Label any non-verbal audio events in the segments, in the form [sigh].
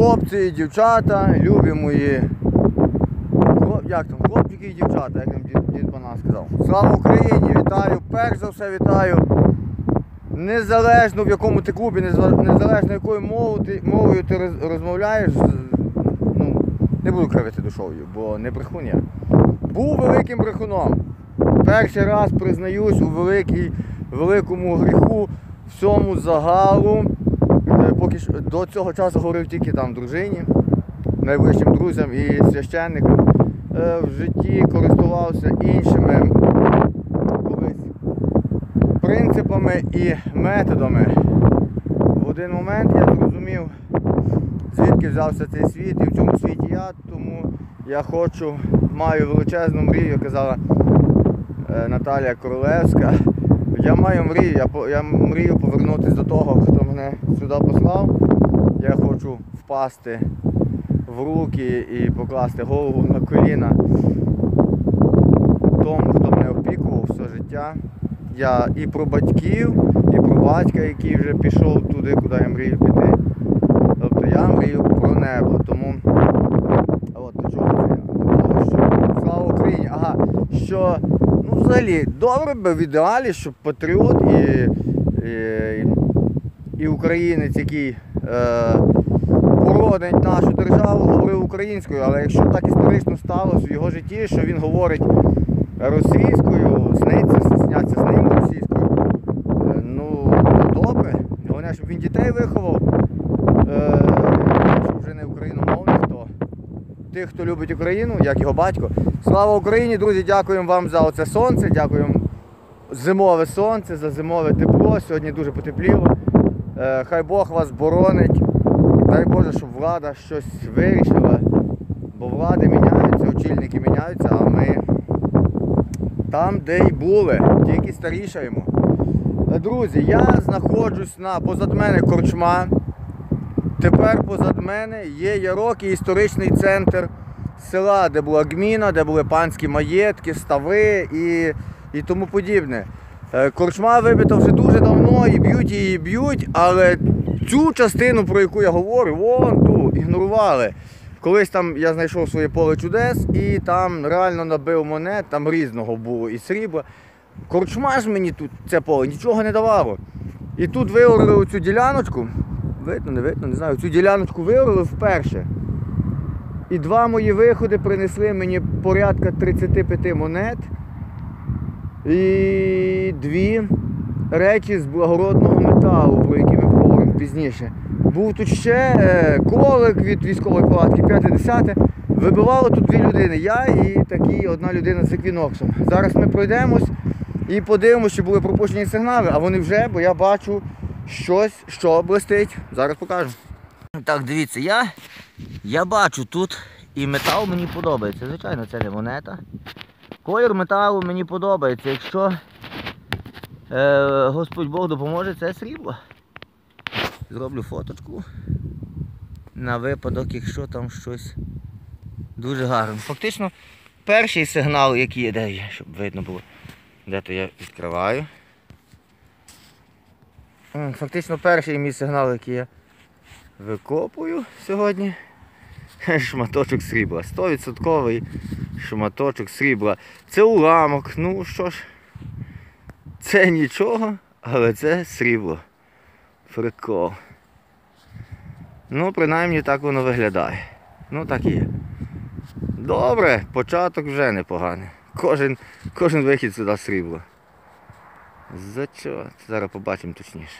Хлопці і дівчата, любі мої. Хлоп- Як там, хлопчики і дівчата, як там дід, дід Панас сказав. Слава Україні! Вітаю! Перш за все вітаю! Незалежно в якому ти клубі, незалежно якою мовою ти, мовою ти роз- розмовляєш, ну, не буду кривити душою, бо не брехун я. Був великим брехуном. Перший раз признаюсь у великій, великому гріху всьому загалу. Е, Поки що до цього часу говорив тільки там дружині, найближчим друзям і священникам. Е, В житті користувався іншими принципами і методами. В один момент я зрозумів, звідки взявся цей світ і в цьому світі я, тому я хочу, маю величезну мрію, казала е, Наталія Королевська. Я маю мрію, я, я мрію повернутися до того, хто мене сюди послав. Я хочу впасти в руки і покласти голову на коліна тому, хто мене опікував все життя. Я і про батьків, і про батька, який вже пішов туди, куди я мрію піти. Тобто я мрію про небо. Тому от до чого це я? До того, що слава Україні. Ага, що ну взагалі добре би в ідеалі, щоб патріот і, і, і українець, який е, боронить нашу державу, говорив українською, але якщо так історично сталося в його житті, що він говорить російською, сниться, сняться з ним російською, е, ну добре. Головне, щоб він дітей виховав. Е, якщо вже не україномовних, то тих, хто любить Україну, як його батько. Слава Україні, друзі! Дякуємо вам за оце сонце, дякуємо зимове сонце, за зимове тепло. Сьогодні дуже потепліло. Е, Хай Бог вас боронить. Дай Боже, щоб влада щось вирішила. Бо влади міняються, очільники міняються, а ми там, де й були, тільки старішаємо. Е, Друзі, я знаходжусь на позад мене корчма. Тепер позад мене є ярок і історичний центр села, де була гміна, де були панські маєтки, стави і, і тому подібне. Е, Корчма вибита вже дуже давно, і б'ють її б'ють, але цю частину, про яку я говорю, вон ту ігнорували. Колись там я знайшов своє поле чудес і там реально набив монет, там різного було і срібла. Корчма ж мені тут це поле нічого не давало. І тут виорили цю діляночку. Видно, не видно, не знаю. Цю діляночку виорили вперше. І два мої виходи принесли мені порядка 35 монет. І дві речі з благородного металу, про які ми поговоримо пізніше. Був тут ще е, колик від військової палатки 50. Вибивало тут дві людини. Я і такі одна людина з еквіноксом. Зараз ми пройдемось і подивимося, чи були пропущені сигнали, а вони вже, бо я бачу щось, що блистить. Зараз покажу. Так, дивіться, я, я бачу тут і метал мені подобається. Звичайно, це не монета. Колір металу мені подобається. Якщо е, Господь Бог допоможе, це срібло. Зроблю фоточку. На випадок, якщо там щось дуже гарне. Фактично, перший сигнал, який є, де є, щоб видно було. Де то я відкриваю. Фактично перший мій сигнал, який я викопую сьогодні. [laughs] Шматочок срібла. 100% шматочок срібла. Це уламок. Ну що ж, це нічого, але це срібло. Прикол. Ну, принаймні так воно виглядає. Ну так і є. Добре, початок вже непоганий. Кожен, кожен вихід сюди срібло. За чого? Зараз побачимо точніше.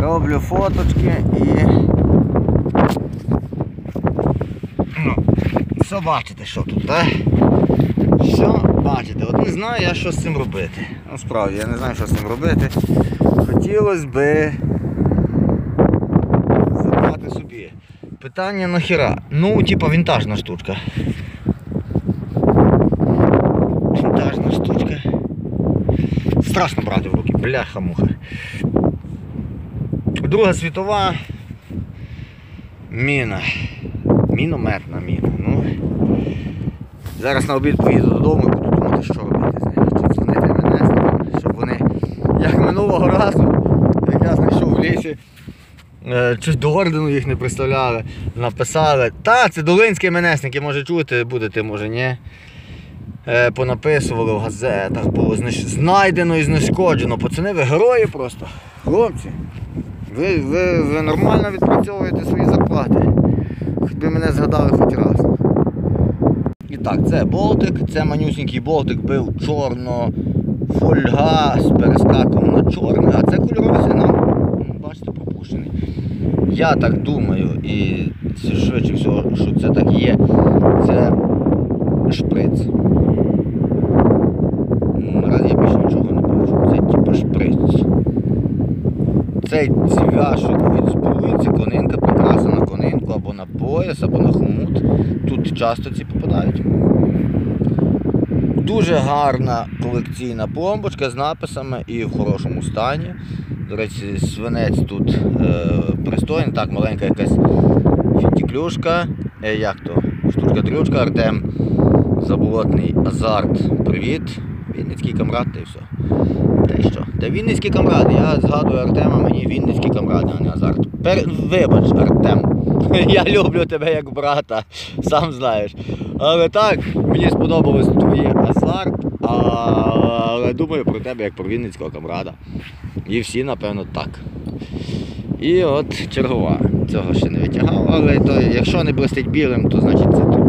Роблю фоточки і. Ну, все бачите, що тут, так? Що бачите? От не знаю я, що з цим робити. Ну, справді, я не знаю, що з цим робити. Хотілося би забрати собі. Питання нахіра. Ну, типа вінтажна штучка. Вінтажна штучка. Страшно брати в руки, бляха-муха. Друга світова, Міна. Мінометна міна. Ну, зараз на обід поїду додому що робити з ними. Чи дзвонити МНСникам, щоб вони, як минулого разу, як я знайшов в лісі, е, чи до ордену їх не представляли, написали. Та, це долинські МНСники, може чути, будете, може ні. Е, Понаписували в газетах, було знайдено і знешкоджено. Пацани, ви герої просто. Хлопці. Ви, ви, ви нормально відпрацьовуєте свої зарплати. Хоч би мене згадали хоч раз. Так, це болтик, це манюсінький болтик бив чорно, фольга з перескаком на чорне, а це кольоровий сигнал. Бачите, пропущений. Я так думаю, і швидше всього, що це так є. Це шприц. Наразі я більше нічого не бачу. Це типу шприц. Цей цвяшок від збруї, це конинка прикраса на конинку або на пояс, або на хомут. Тут часто ці попадають. Дуже гарна колекційна пломбочка з написами і в хорошому стані. До речі, свинець тут е, пристойний, так, маленька якась фінтіклюшка. Е, як то? Штучка-дрючка, Артем. Заболотний азарт. Привіт. Вінницький камрад, та й все. Та й що? Та Вінницький камрад. Я згадую Артема, мені Вінницький камрад, а не азарт. Пер... Вибач, Артем. [laughs] Я люблю тебе як брата, сам знаєш. Але так, мені сподобалось твій азарт, але думаю про тебе як про Вінницького камрада. І всі, напевно, так. І от чергова. Цього ще не витягав, але то, якщо не блистить білим, то значить це тут.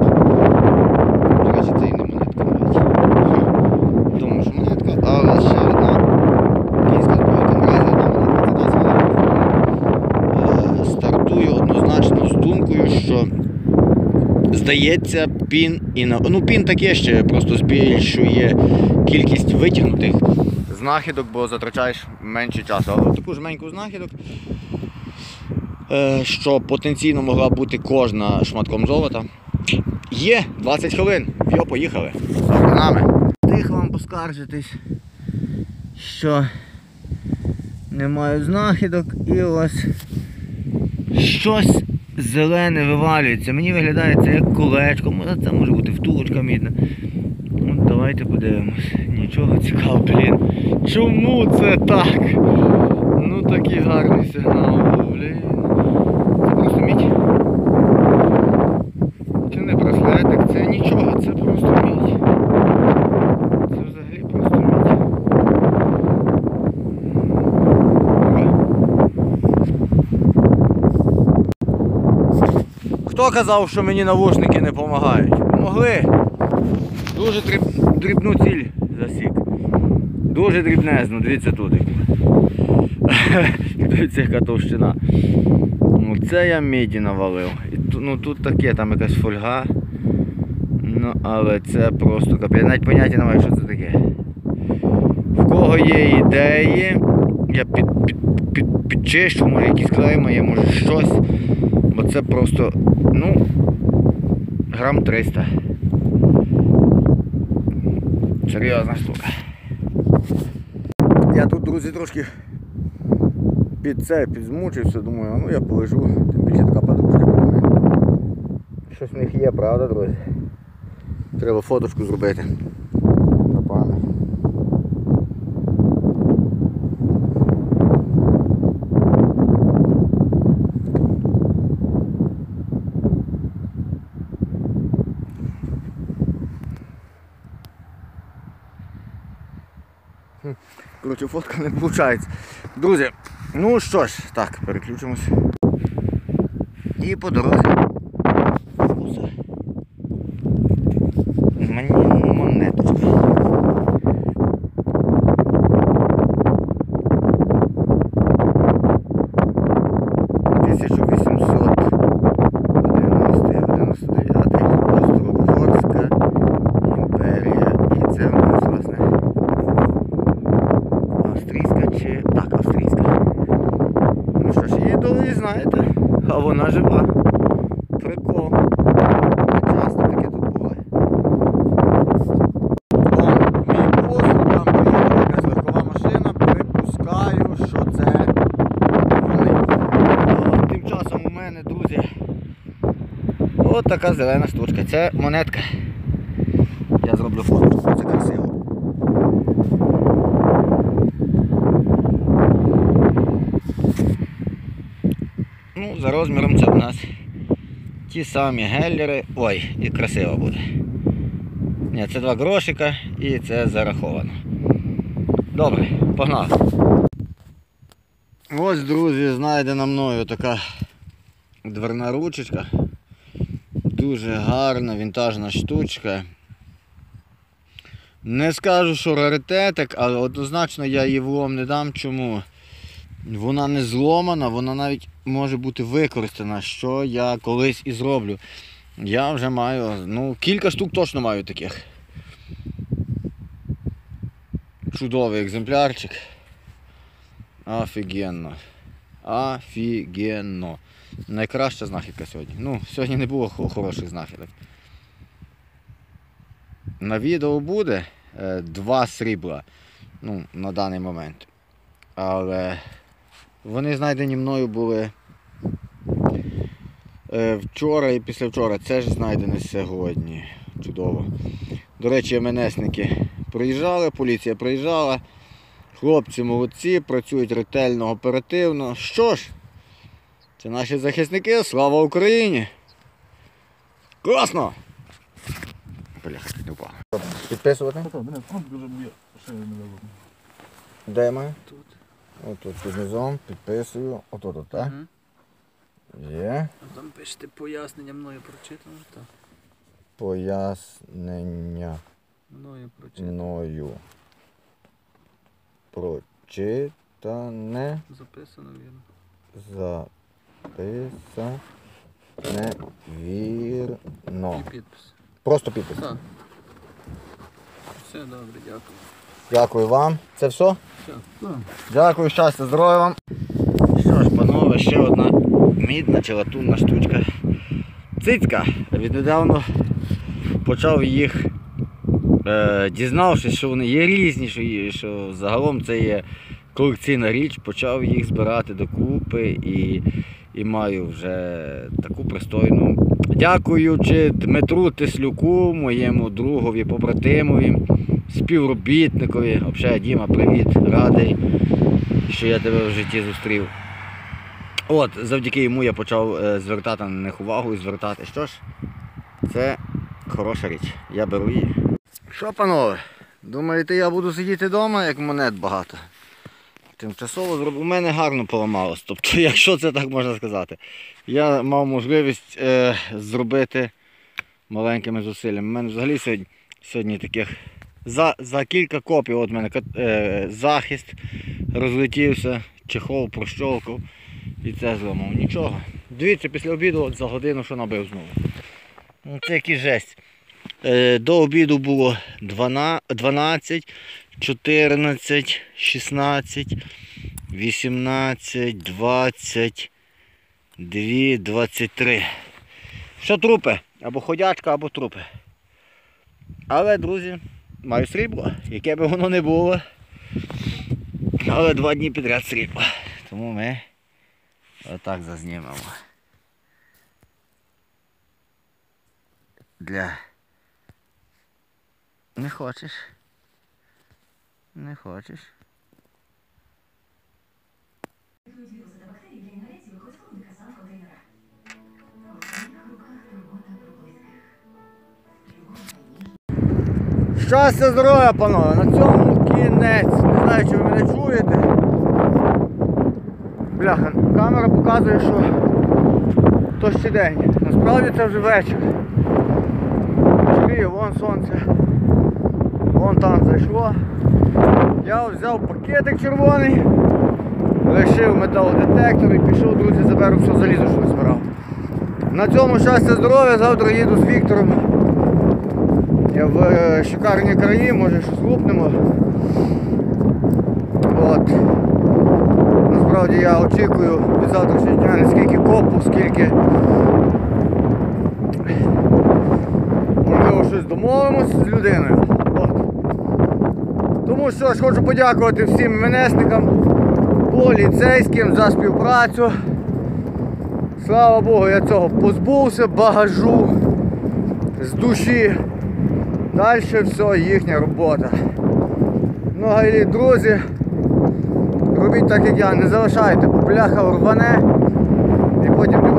До речі, це і не монетка навіть. Хм. Думаю, що монетка, але ще одна. Київська збройка наразі одна монетка, це досить Е, Стартую однозначно з думкою, що здається, пін і на. Ну, пін таке ще просто збільшує кількість витягнутих знахідок, бо затрачаєш менше часу. Але таку ж меньку знахідок, е, що потенційно могла бути кожна шматком золота. Є 20 хвилин. Йо, поїхали. За орденами. Тих вам поскаржитись, що не маю знахідок і ось щось зелене вивалюється. Мені виглядає це як колечко, це може бути втулочка мідна. От давайте подивимось. Нічого цікавого, блін. Чому це так? Ну такий гарний сигнал, блін. Просто мідь. Це не браслетик, це нічого, це просто мідь. Це взагалі просто мідь. Ура. Хто казав, що мені навушники не допомагають? Помогли. Дуже дріб... дрібну ціль засік. Дуже дрібнезно, дивіться тут. [laughs] Дивіться, яка товщина. Ну, це я міді навалив. І ну, тут таке, там якась фольга. Ну, але це просто капець. Я навіть поняття не маю, що це таке. В кого є ідеї, я під, під, під, підчищу, може якісь клейми є, може щось. Бо це просто, ну, грам 300. Серйозна штука. Я тут, друзі, трошки під це підзмучився, думаю, ну я полежу, тим більше така подружка біля. Щось в них є, правда, друзі? Треба фоточку зробити. На пам'ять. Коротше, фотка не виходить. Друзі, ну що ж, так, переключимось. І по дорозі. Усе. Мені монеточка. Тисячу вісімсот дев'яносто, дев'яносто дев'ятий, Австро-Угорська імперія. І це в нас, власне, Австрійська чи. Так, австрійська. Ну що ж, її долі знаєте, а вона жива. Прикол. Не часто таке тут буває. Вон, мій бус, там приїхала якась легкова машина, припускаю, що це вони. А Тим часом у мене, друзі, така зелена штучка. Це монетка. Я зроблю фото, це красиво. Ну, за розміром це у нас ті самі геллери. Ой, і красиво буде. Ні, це два грошика і це зараховано. Добре, погнали. Ось, друзі, знайдена мною така дверна ручечка. Дуже гарна вінтажна штучка. Не скажу, що раритетик, але однозначно я її влом не дам. Чому? Вона не зломана, вона навіть може бути використана, що я колись і зроблю. Я вже маю, ну, кілька штук точно маю таких. Чудовий екземплярчик. Офігенно. Офігенно. Найкраща знахідка сьогодні. Ну, сьогодні не було хороших знахідок. На відео буде е, два срібла. Ну, на даний момент. Але вони знайдені мною були е, вчора і післявчора. Це ж знайдене сьогодні. Чудово. До речі, МНСники приїжджали, поліція приїжджала. Хлопці молодці, працюють ретельно, оперативно. Що ж, це наші захисники, слава Україні! Класно! Бляха, не впав. Підписувати? Де я маю? Тут. Отут під низом, підписую. Отут, от, так? Мгм. Є. А Там пишете пояснення мною прочитано, так. Пояснення Мною прочитано. мною. Прочитане. Записано вірно. Записане вірно. І підпис. Просто підпис. Так. Все добре, дякую. Дякую вам. Це все? Все. Так. Дякую, щастя, здоров'я вам. Що ж, панове, ще одна мідна чи латунна штучка. Цицька. Віднедавно почав їх, дізнавшись, що вони є різні, що, є- що загалом це є колекційна річ, почав їх збирати докупи і, і маю вже таку пристойну. Дякуючи Дмитру Теслюку, моєму другові, побратимові, співробітникові. Взагалі, Діма, привіт, радий, що я тебе в житті зустрів. От, завдяки йому я почав е, звертати на них увагу і звертати. Що ж, це хороша річ. Я беру її. Що, панове? Думаєте, я буду сидіти вдома, як монет багато? Тимчасово зроб... у мене гарно поламалось. Тобто, [laughs] якщо це так можна сказати. Я мав можливість е, зробити маленькими зусиллями. У мене взагалі сьогодні, сьогодні таких за, за кілька копій от мене е, захист розлетівся, чехол прощолкав і це зламав. Нічого. Дивіться, після обіду от за годину що набив знову. Ну, це який жесть. Е, до обіду було 12, 12 14, 16, 18, 20, 2, 23. Що трупи? Або ходячка, або трупи. Але, друзі, маю срібло, яке би воно не було. Але два дні підряд срібло. Тому ми отак зазнімемо. Для. Не хочеш? Не хочеш? Щастя, здоров'я, панове, на цьому кінець. Не знаю, чи ви мене чуєте. Бляха, камера показує, що то ще день. Насправді це вже вечір. Гріє, вон сонце. Вон там зайшло. Я взяв пакетик червоний, лишив металодетектор і пішов, друзі, заберу все залізо, що збирав. На цьому щастя здоров'я, завтра їду з Віктором. Я в е, шикарні краї, може щось лупнемо. От. Насправді я очікую від завтрашнього дня не скільки копу, скільки можливо щось домовимося з людиною. Тому що ж хочу подякувати всім менесникам, поліцейським за співпрацю. Слава Богу, я цього позбувся, багажу з душі. Далі все їхня робота. Ну, гайлі, друзі, робіть так, як я, не залишайте, бо бляха рване і потім ти